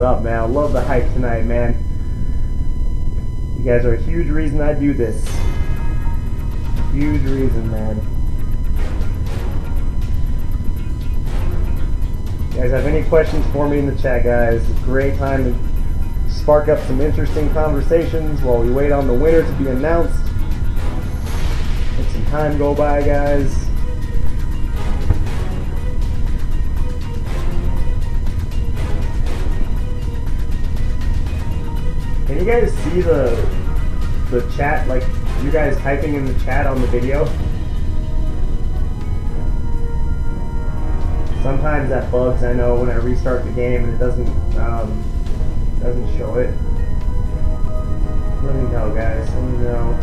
up, man? I love the hype tonight, man. You guys are a huge reason I do this. Huge reason, man. You guys have any questions for me in the chat, guys? Great time to spark up some interesting conversations while we wait on the winner to be announced. Let some time go by, guys. You guys see the the chat, like you guys typing in the chat on the video? Sometimes that bugs, I know, when I restart the game and it doesn't um, doesn't show it. Let me know, guys. Let me know.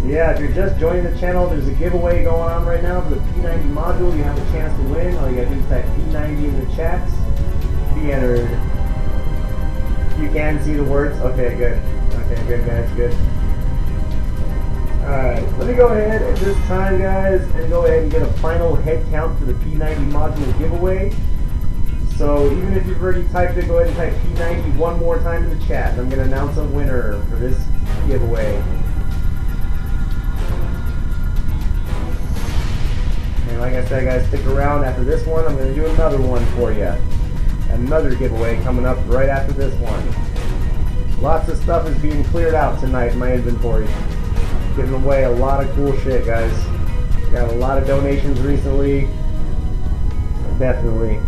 So yeah, if you're just joining the channel, there's a giveaway going on right now for the P90 module. You have a chance to win. All you gotta do is type P90 in the chat. Be entered. You can see the words? Okay, good. Okay, good, guys, good. Alright, let me go ahead at this time, guys, and go ahead and get a final head count for the P90 module giveaway. So even if you've already typed it, go ahead and type P90 one more time in the chat, and I'm going to announce a winner for this giveaway. And like I said, guys, stick around. After this one, I'm going to do another one for you another giveaway coming up right after this one. Lots of stuff is being cleared out tonight in my inventory. Giving away a lot of cool shit, guys. Got a lot of donations recently. Definitely.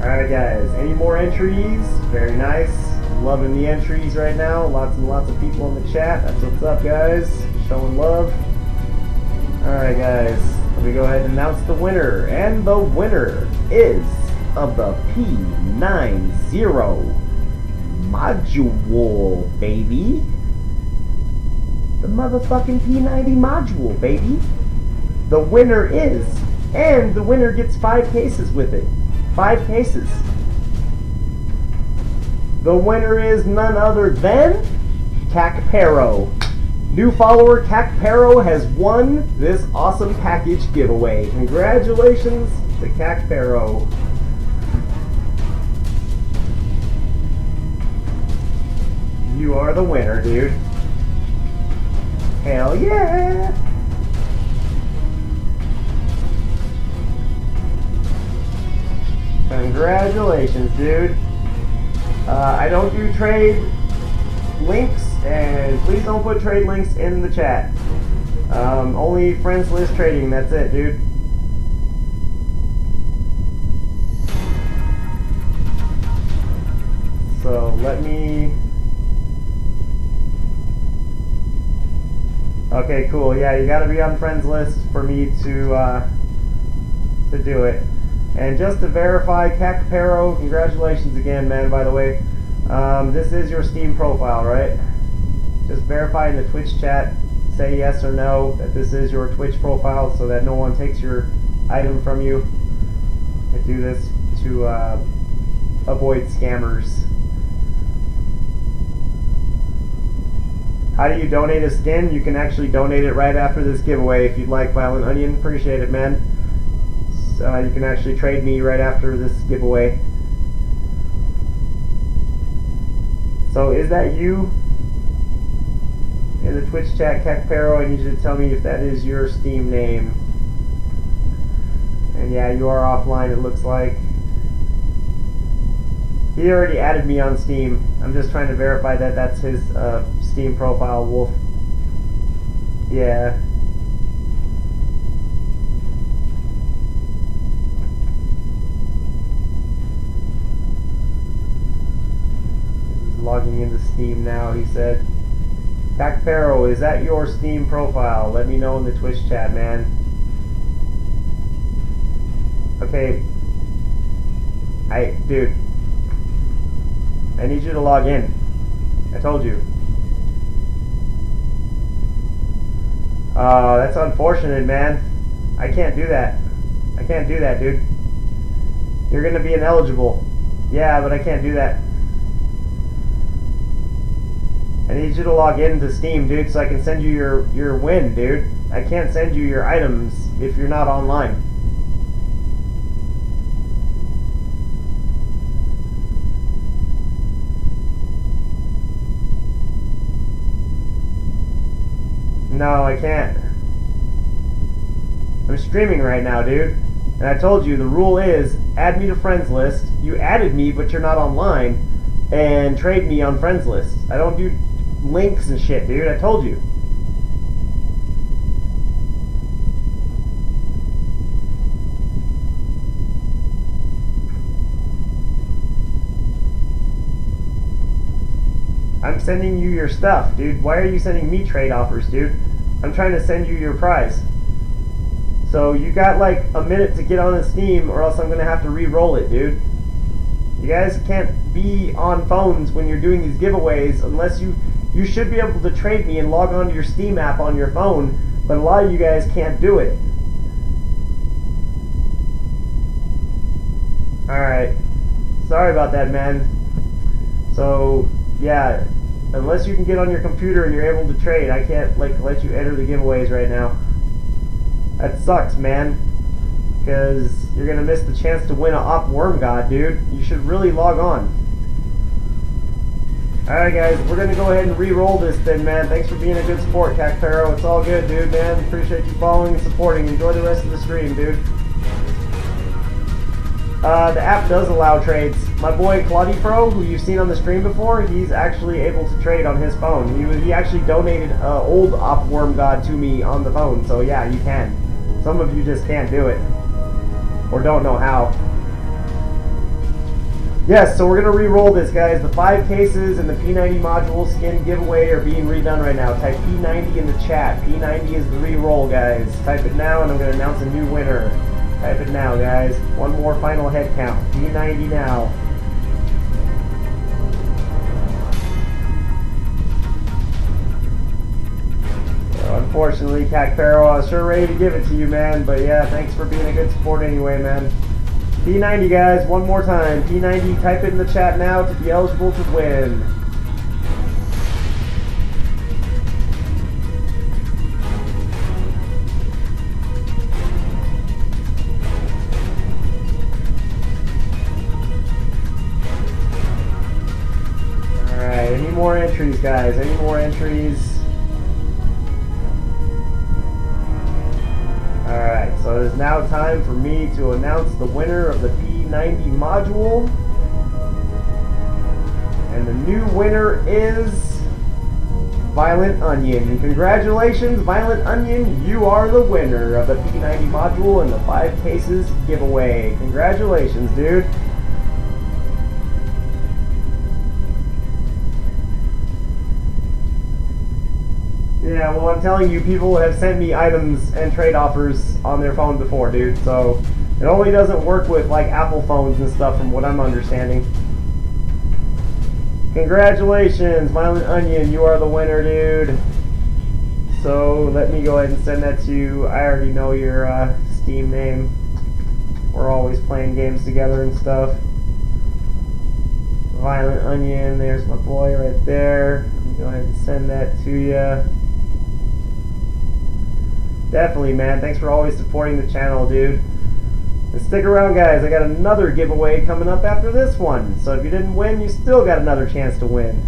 Alright guys, any more entries? Very nice. Loving the entries right now. Lots and lots of people in the chat. That's what's up guys. Showing love. Alright guys, let me go ahead and announce the winner. And the winner is of the P90 module, baby. The motherfucking P90 module, baby. The winner is, and the winner gets five cases with it. Five cases. The winner is none other than Cacpero. New follower Cacpero has won this awesome package giveaway. Congratulations to Cacpero. You are the winner, dude. Hell yeah! Congratulations, dude. Uh, I don't do trade links and please don't put trade links in the chat. Um, only friends list trading, that's it, dude. So let me... Okay, cool. Yeah, you gotta be on friends list for me to, uh, to do it. And just to verify, Cacpero, congratulations again, man, by the way. Um, this is your Steam profile, right? Just verify in the Twitch chat, say yes or no that this is your Twitch profile so that no one takes your item from you. I do this to uh, avoid scammers. How do you donate a skin? You can actually donate it right after this giveaway if you'd like, Violent Onion. Appreciate it, man. So, uh, you can actually trade me right after this giveaway. So is that you? In the Twitch chat, Cacpero, I need you to tell me if that is your Steam name. And yeah, you are offline, it looks like. He already added me on Steam. I'm just trying to verify that that's his uh, Steam profile, Wolf. Yeah. He's logging into Steam now, he said. Cacpero, is that your Steam profile? Let me know in the Twitch chat, man. Okay. I, dude. I need you to log in. I told you. Uh, that's unfortunate, man. I can't do that. I can't do that, dude. You're gonna be ineligible. Yeah, but I can't do that. I need you to log into Steam, dude, so I can send you your, your win, dude. I can't send you your items if you're not online. No, I can't. I'm streaming right now, dude. And I told you the rule is add me to friends list. You added me, but you're not online, and trade me on friends list. I don't do links and shit, dude. I told you. I'm sending you your stuff, dude. Why are you sending me trade offers, dude? I'm trying to send you your prize. So you got like a minute to get on the Steam or else I'm going to have to re-roll it, dude. You guys can't be on phones when you're doing these giveaways unless you... You should be able to trade me and log on to your Steam app on your phone, but a lot of you guys can't do it. Alright. Sorry about that, man. So, yeah, unless you can get on your computer and you're able to trade, I can't like let you enter the giveaways right now. That sucks, man. Because you're gonna miss the chance to win a AWP Worm God, dude. You should really log on. Alright guys, we're gonna go ahead and re-roll this then, man. Thanks for being a good sport, Cacparo. It's all good, dude, man. Appreciate you following and supporting. Enjoy the rest of the stream, dude. Uh, the app does allow trades. My boy Claudio Pro, who you've seen on the stream before, he's actually able to trade on his phone. He, he actually donated uh, old AWP Worm God to me on the phone, so yeah, you can. Some of you just can't do it. Or don't know how. Yes, so we're going to re-roll this, guys. The five cases and the P90 module skin giveaway are being redone right now. Type P90 in the chat. P90 is the re-roll, guys. Type it now, and I'm going to announce a new winner. Type it now, guys. One more final head count. P90 now. unfortunately, Cacparo, I was sure ready to give it to you, man. But yeah, thanks for being a good sport anyway, man. P90, guys, one more time. P90, type it in the chat now to be eligible to win. Alright, any more entries, guys? Any more entries? Is now time for me to announce the winner of the P90 module. And the new winner is Violent Onion. And congratulations, Violent Onion, you are the winner of the P90 module and the 5 cases giveaway. Congratulations, dude. Yeah, well, I'm telling you, people have sent me items and trade offers on their phone before, dude. So it only doesn't work with like Apple phones and stuff, from what I'm understanding. Congratulations, Violent Onion, you are the winner, dude. So let me go ahead and send that to you. I already know your uh, Steam name. We're always playing games together and stuff. Violent Onion, there's my boy right there. Let me go ahead and send that to you. Definitely, man. Thanks for always supporting the channel, dude. And stick around, guys. I got another giveaway coming up after this one. So if you didn't win, you still got another chance to win.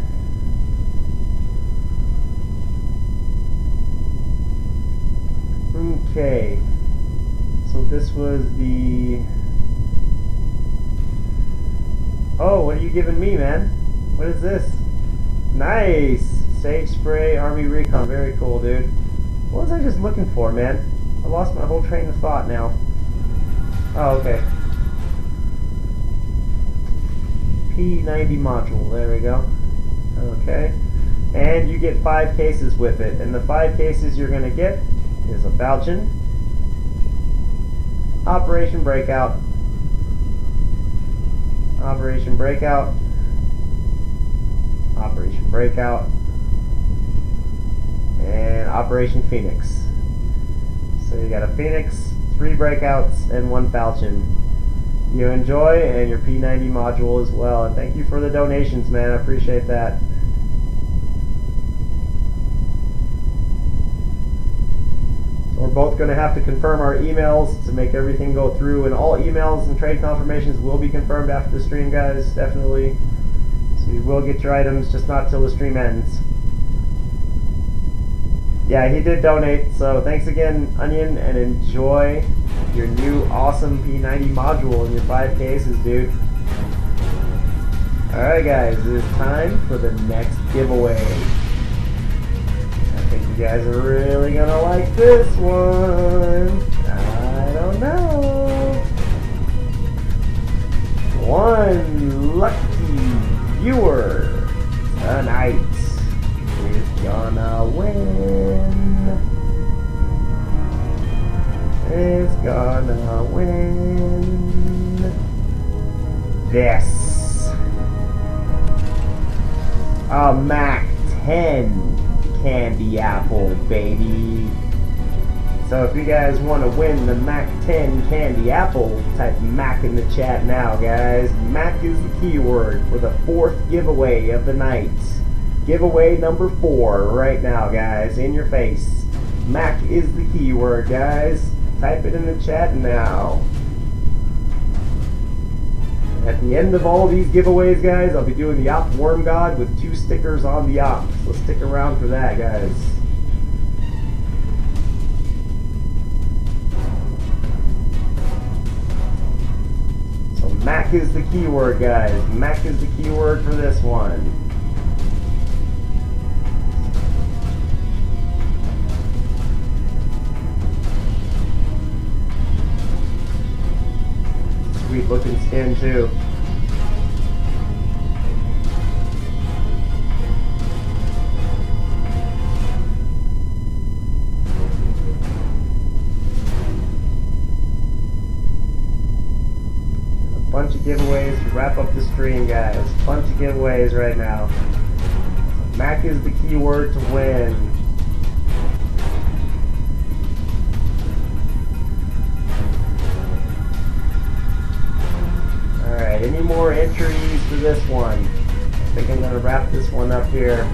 Okay. So this was the... Oh, what are you giving me, man? What is this? Nice! Sage Spray Army Recon. Very cool, dude. What was I just looking for, man? I lost my whole train of thought now. Oh, okay. P90 module, there we go. Okay. And you get five cases with it. And the five cases you're going to get is a Falchion, Operation Breakout, Operation Breakout, Operation Breakout, Operation Phoenix. So you got a Phoenix, three breakouts, and one Falchion. You enjoy, and your P90 module as well. And thank you for the donations, man. I appreciate that. So we're both going to have to confirm our emails to make everything go through, and all emails and trade confirmations will be confirmed after the stream, guys. Definitely. So you will get your items, just not till the stream ends. Yeah, he did donate, so thanks again, Onion, and enjoy your new awesome P90 module in your five cases, dude. Alright guys, it is time for the next giveaway. I think you guys are really gonna like this one. I don't know. One lucky viewer tonight gonna win. It's gonna win this. A Mac 10 candy apple, baby. So if you guys want to win the Mac 10 candy apple, type Mac in the chat now, guys. Mac is the keyword for the fourth giveaway of the night. Giveaway number four right now, guys, in your face. Mac is the keyword, guys. Type it in the chat now. At the end of all these giveaways, guys, I'll be doing the AWP Worm God with two stickers on the AWP. So stick around for that, guys. So Mac is the keyword, guys. Mac is the keyword for this one. Looking skin too. A bunch of giveaways to wrap up the stream, guys. A Bunch of giveaways right now. Mac is the keyword to win. Alright, any more entries for this one? I think I'm gonna wrap this one up here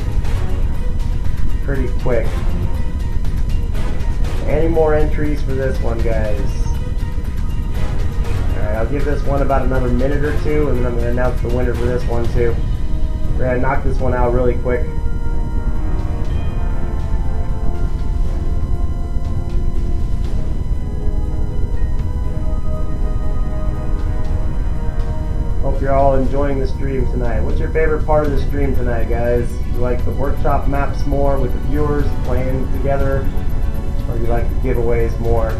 pretty quick. Any more entries for this one, guys? Alright, I'll give this one about another minute or two, and then I'm gonna announce the winner for this one too. We're gonna knock this one out really quick. You're all enjoying the stream tonight. What's your favorite part of the stream tonight, guys? You like the workshop maps more with the viewers playing together, or you like the giveaways more?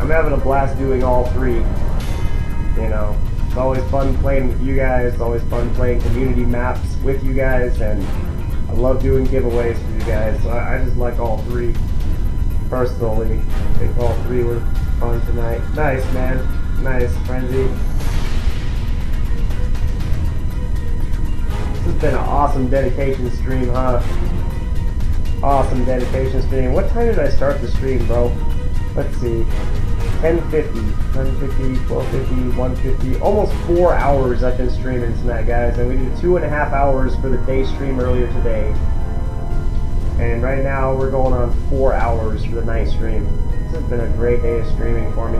I'm having a blast doing all three. You know, it's always fun playing with you guys. It's always fun playing community maps with you guys, and I love doing giveaways for you guys. So I, I just like all three personally. I think all three were fun tonight. Nice, man. Nice, Frenzy. This has been an awesome dedication stream, huh? Awesome dedication stream. What time did I start the stream, bro? Let's see. 1050, 1050, 1250, 150, almost four hours I've been streaming tonight, guys. And we did two and a half hours for the day stream earlier today. And right now we're going on four hours for the night stream. This has been a great day of streaming for me.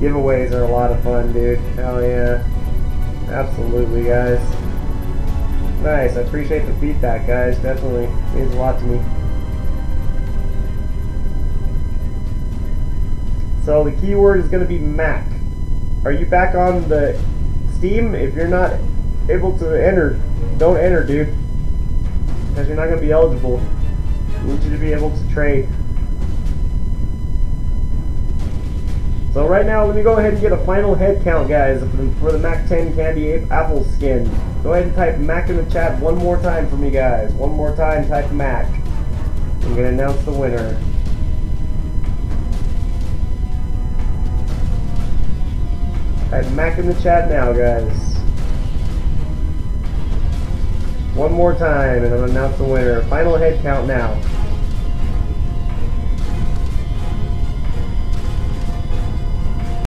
Giveaways are a lot of fun, dude. Hell yeah. Absolutely, guys. Nice. I appreciate the feedback, guys. Definitely means a lot to me. So the keyword is going to be Mac. Are you back on the Steam? If you're not able to enter, don't enter, dude. Because you're not going to be eligible. We need you to be able to trade. So right now, let me go ahead and get a final head count, guys, for the, for the Mac 10 Candy Ape Apple skin. Go ahead and type Mac in the chat one more time for me, guys. One more time, type Mac. I'm going to announce the winner. Type Mac in the chat now, guys. One more time, and I'm going to announce the winner. Final head count now.